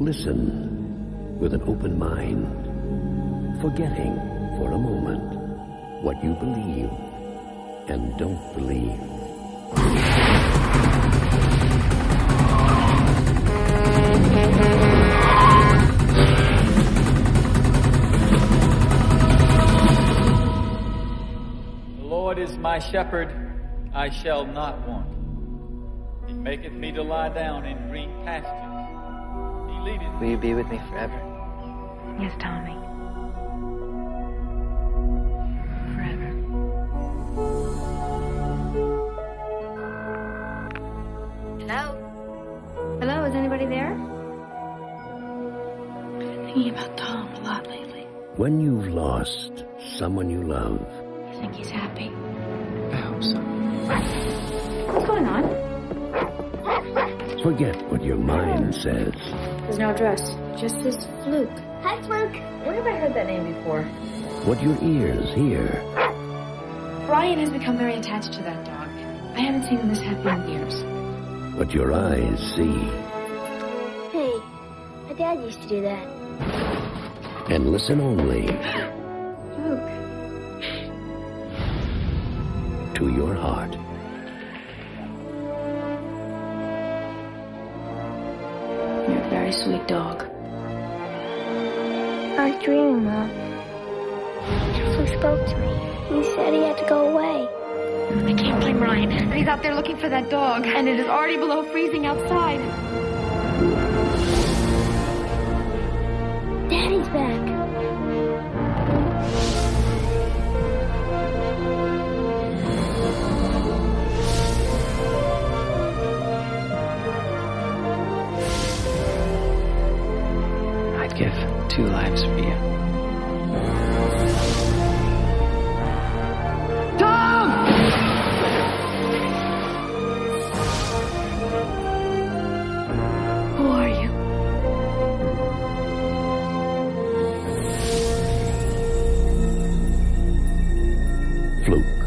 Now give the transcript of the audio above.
Listen with an open mind, forgetting for a moment what you believe and don't believe. The Lord is my shepherd, I shall not want. He maketh me to lie down in green pastures. He leadeth Will you be with me forever? Yes, Tommy. Forever. Hello? Hello, is anybody there? I've been thinking about Tom a lot lately. When you've lost someone you love, You think he's happy? I hope so. What's going on? Forget what your mind says. There's no address. Just this Fluke. Hi, Fluke. Where have I heard that name before? What your ears hear. Brian has become very attached to that dog. I haven't seen him this happy in years. What your eyes see. Hey, my dad used to do that. And listen only Luke. to your heart. Very sweet dog. I was dreaming, Mom. Fluke spoke to me. He said he had to go away. I can't blame Ryan. He's out there looking for that dog, and it is already below freezing outside. Daddy's back. Give two lives for you. Who are you? Fluke.